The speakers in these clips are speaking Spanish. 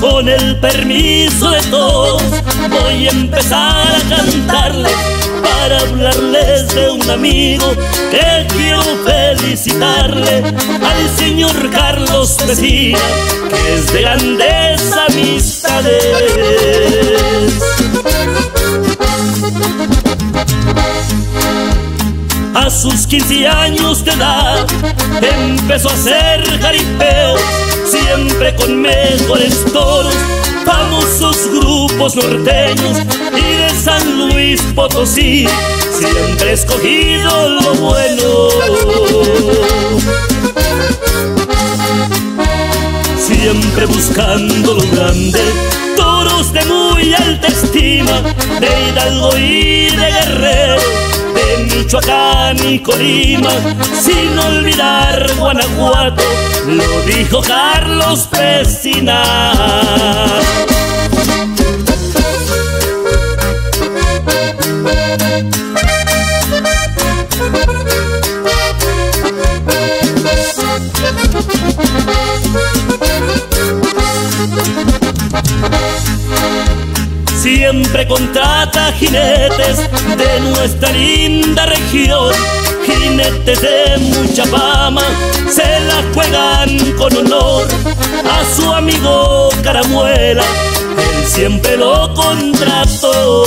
Con el permiso de todos voy a empezar a cantarles para hablarles de un amigo que quiero felicitarle al señor Carlos Pesina, que es de grandes amistades. A sus 15 años de edad empezó a hacer jaripeo, siempre con mejores toros, famosos grupos norteños y de San Luis Potosí, siempre escogido lo bueno. Siempre buscando lo grande, toros de muy alta estima, de Hidalgo y de Guerrero Michoacán y Colima, sin olvidar Guanajuato, lo dijo Carlos Pesina. Contrata jinetes de nuestra linda región, jinetes de mucha fama, se la juegan con honor. A su amigo Caramuela, él siempre lo contrató.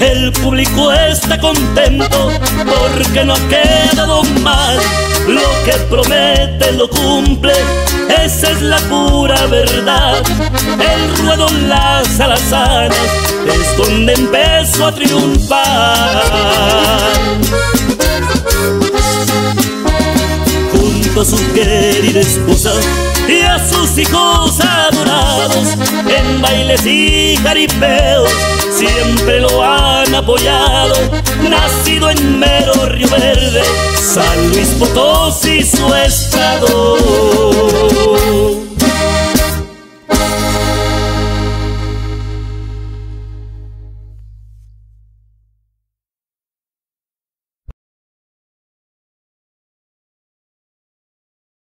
El público está contento porque no ha quedado mal que promete lo cumple, esa es la pura verdad. El ruedo las alazanas es donde empezó a triunfar. Junto a su querida esposa y a sus hijos adorados, en bailes y jaripeos, siempre lo han apoyado. Nacido en mero Río Verde, San Luis Potosí su estado.